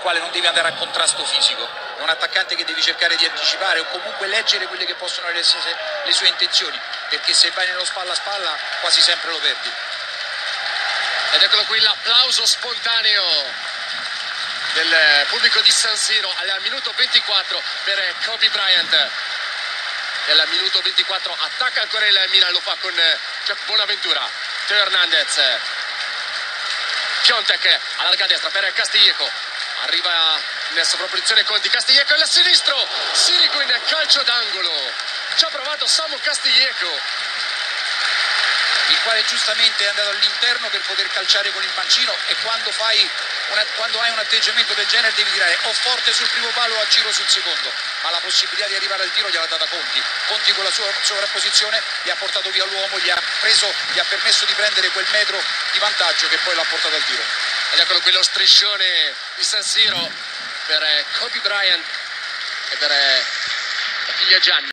quale non devi andare a contrasto fisico, è un attaccante che devi cercare di anticipare o comunque leggere quelle che possono essere le sue intenzioni, perché se vai nello spalla a spalla quasi sempre lo perdi. Ed eccolo qui l'applauso spontaneo del pubblico di San Siro al minuto 24 per Kobe Bryant. E al minuto 24 attacca ancora il Milan, lo fa con Jack Bonaventura. Teo Hernandez. Piontek allarga a destra per Castiglieco. Arriva in sovrapposizione con Di Castiglieco e a sinistro. Sirico in calcio d'angolo. Ci ha provato Samu Castiglieco il quale giustamente è andato all'interno per poter calciare con il mancino e quando, una, quando, hai un atteggiamento del genere devi tirare o forte sul primo palo o a giro sul secondo, ma la possibilità di arrivare al tiro gliel'ha data Conti. Conti con la sua sovrapposizione gli ha portato via l'uomo, gli ha, preso, gli ha permesso di prendere quel metro di vantaggio che poi l'ha portato al tiro. Ed eccolo qui lo striscione di San Siro per Kobe Bryant e per la figlia Gianni.